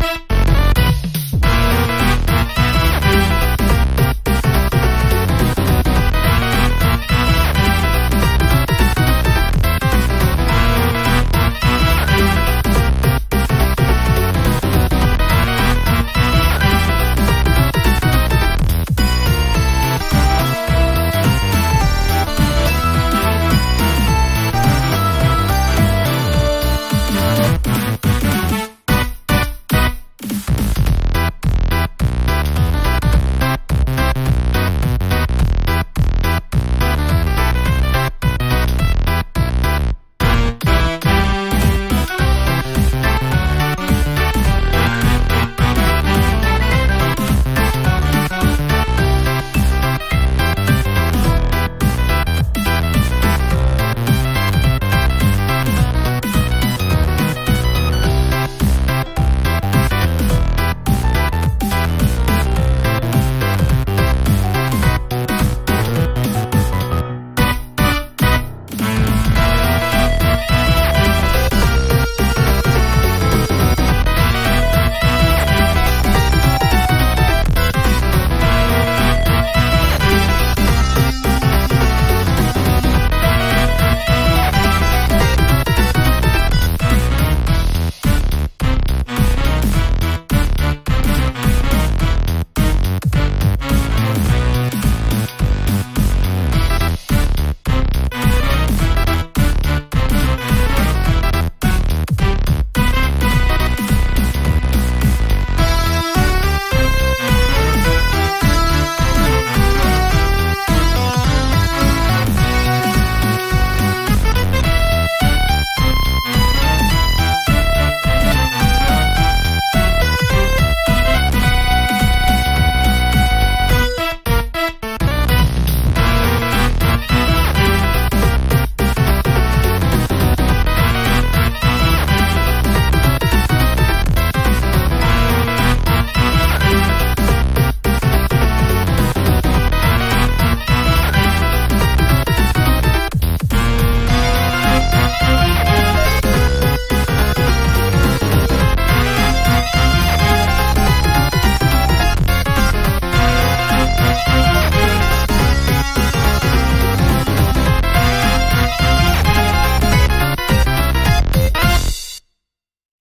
you